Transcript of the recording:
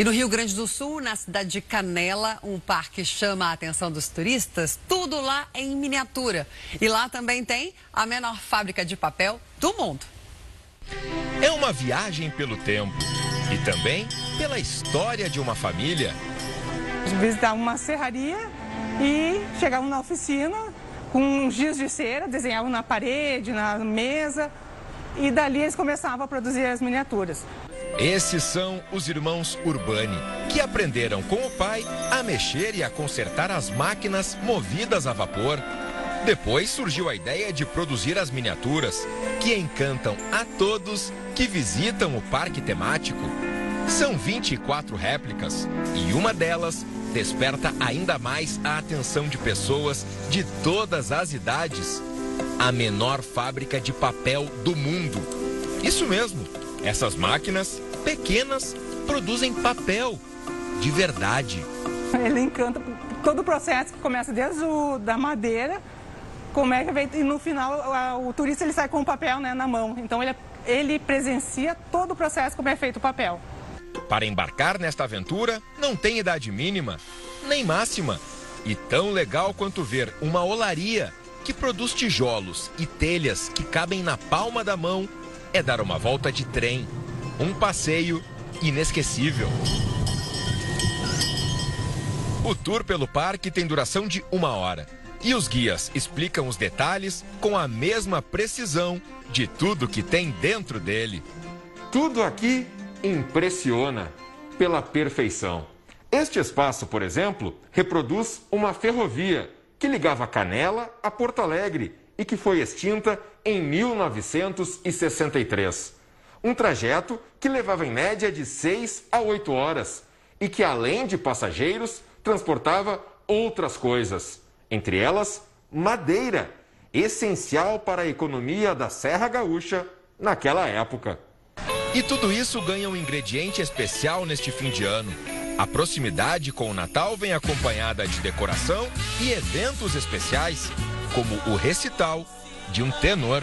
E no Rio Grande do Sul, na cidade de Canela, um parque chama a atenção dos turistas. Tudo lá é em miniatura. E lá também tem a menor fábrica de papel do mundo. É uma viagem pelo tempo e também pela história de uma família. Visitavam uma serraria e chegavam na oficina com uns giz de cera, desenhavam na parede, na mesa e dali eles começavam a produzir as miniaturas. Esses são os irmãos Urbani, que aprenderam com o pai a mexer e a consertar as máquinas movidas a vapor. Depois surgiu a ideia de produzir as miniaturas, que encantam a todos que visitam o parque temático. São 24 réplicas e uma delas desperta ainda mais a atenção de pessoas de todas as idades. A menor fábrica de papel do mundo. Isso mesmo, essas máquinas pequenas produzem papel de verdade. Ele encanta todo o processo que começa desde o, da madeira, como é que vem, e no final a, o turista ele sai com o papel né, na mão. Então ele, ele presencia todo o processo como é feito o papel. Para embarcar nesta aventura, não tem idade mínima, nem máxima. E tão legal quanto ver uma olaria que produz tijolos e telhas que cabem na palma da mão é dar uma volta de trem. Um passeio inesquecível. O tour pelo parque tem duração de uma hora. E os guias explicam os detalhes com a mesma precisão de tudo que tem dentro dele. Tudo aqui impressiona pela perfeição. Este espaço, por exemplo, reproduz uma ferrovia que ligava Canela a Porto Alegre e que foi extinta em 1963. Um trajeto que levava em média de 6 a 8 horas e que, além de passageiros, transportava outras coisas, entre elas madeira, essencial para a economia da Serra Gaúcha naquela época. E tudo isso ganha um ingrediente especial neste fim de ano. A proximidade com o Natal vem acompanhada de decoração e eventos especiais, como o recital de um tenor.